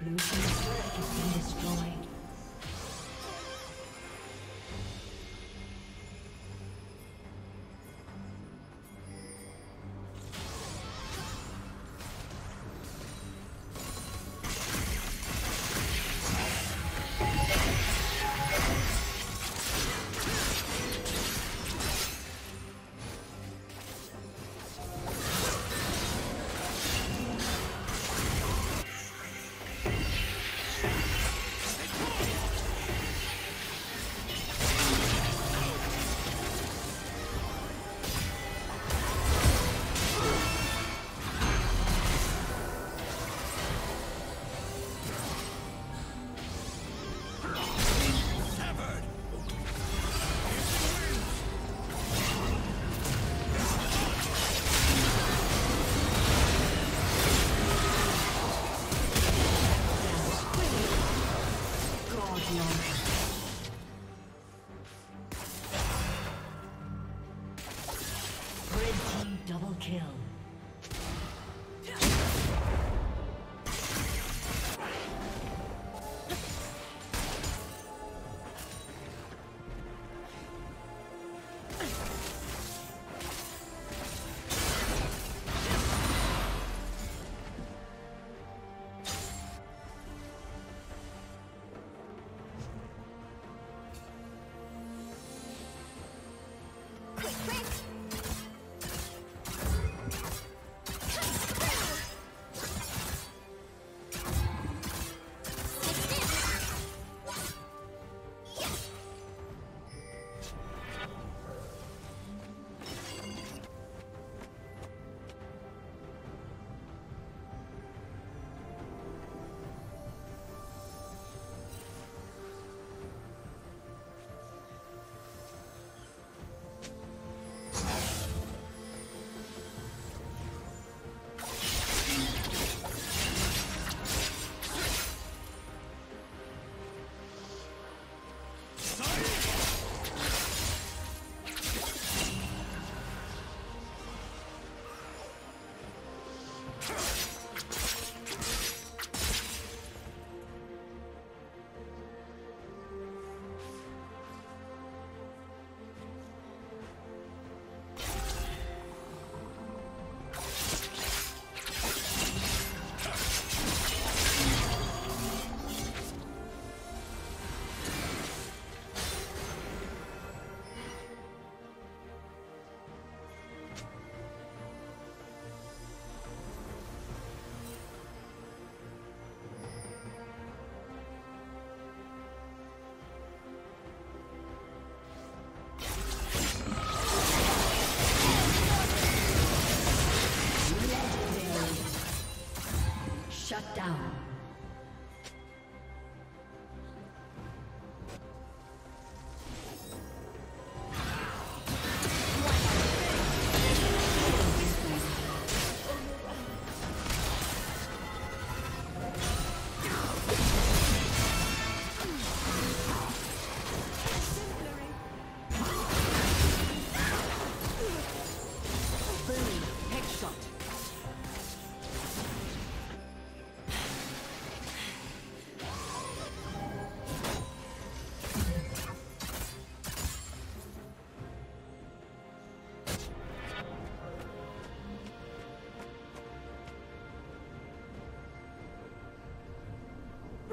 Blue it, quick! Down.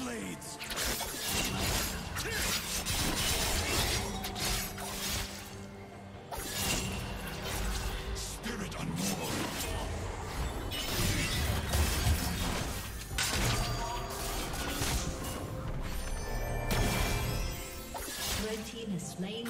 Blades! Spirit! Red team has slain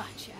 Gotcha.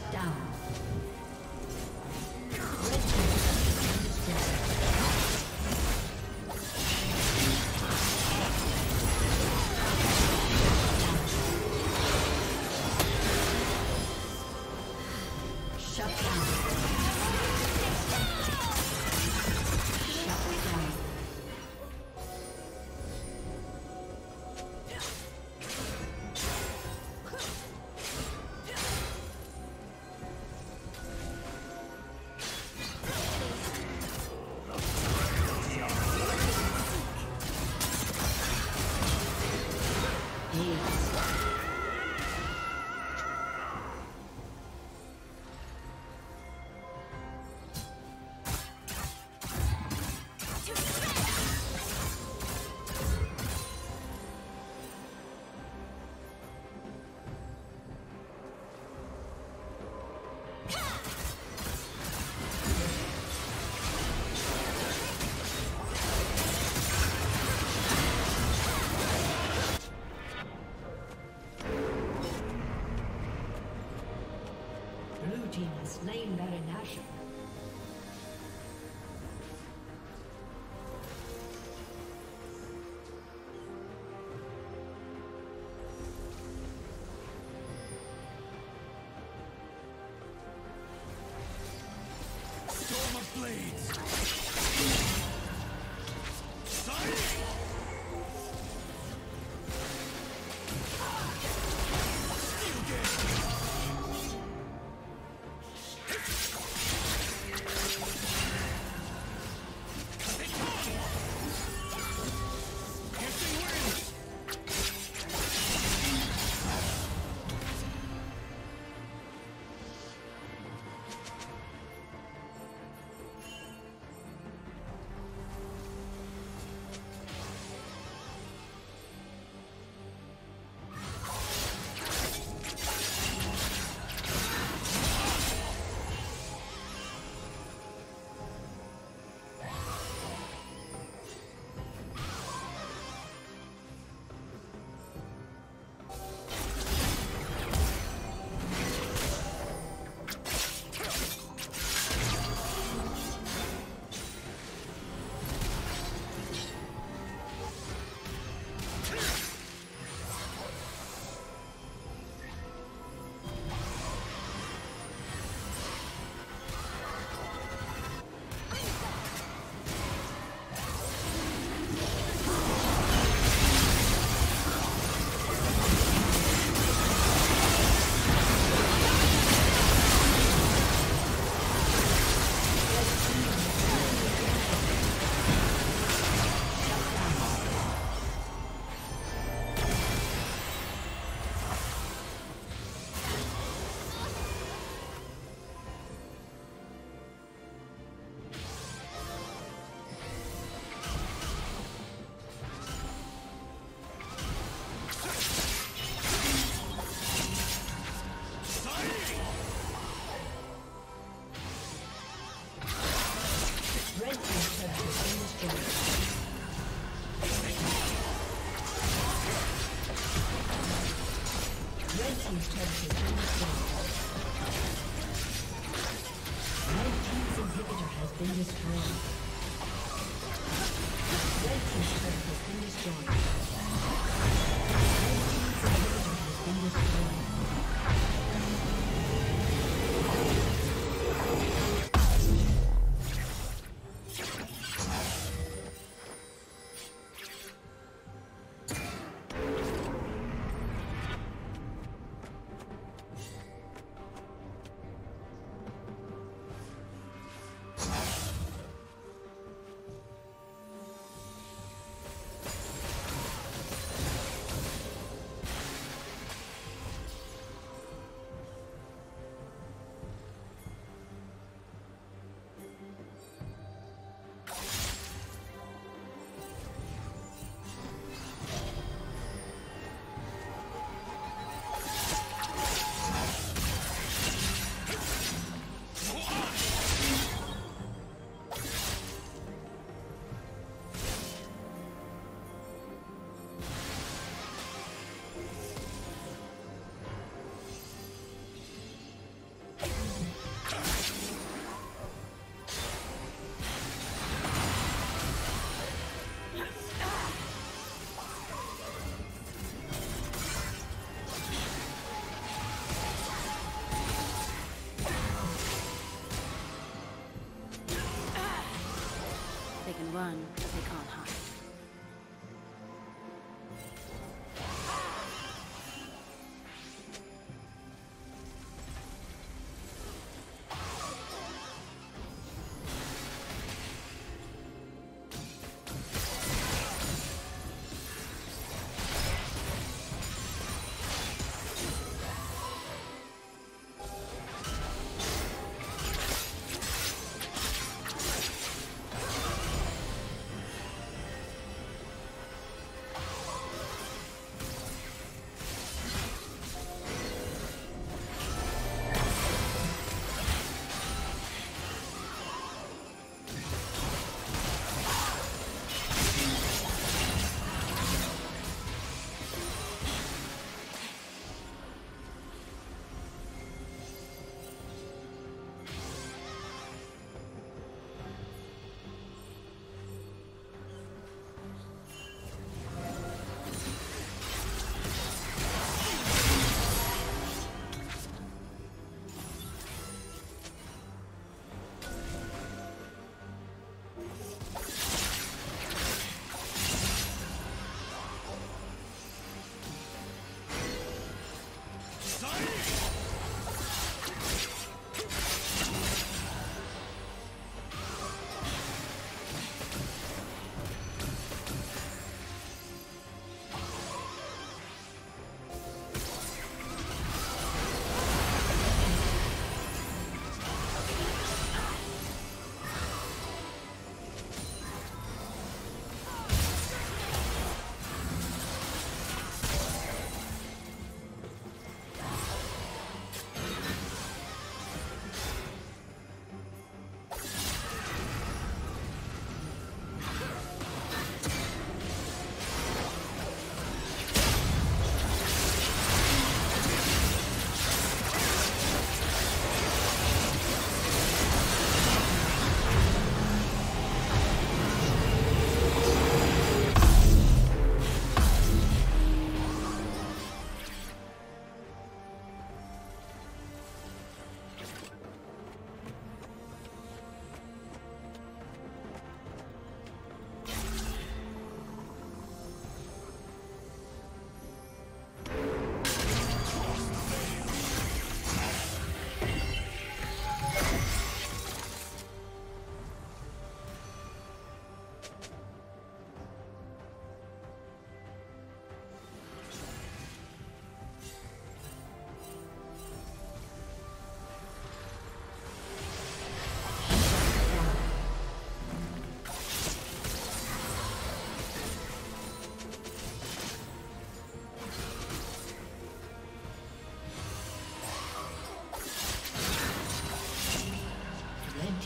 Shut down. Storm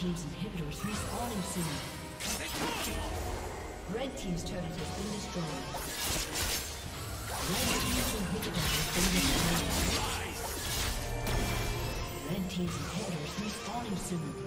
team's inhibitors respawning soon. Red team's turret has been destroyed. Red team's inhibitor has been destroyed. Red team's inhibitors respawning soon.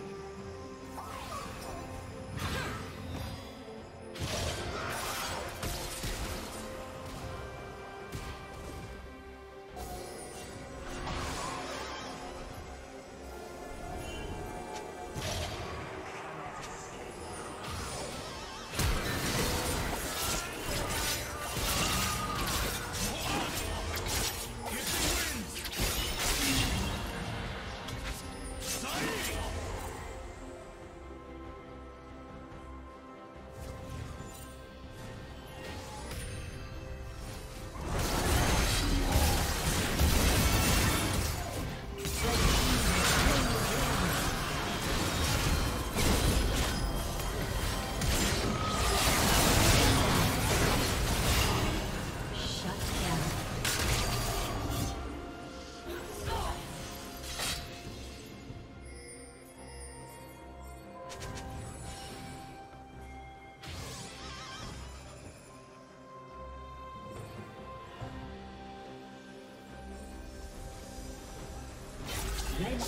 Shut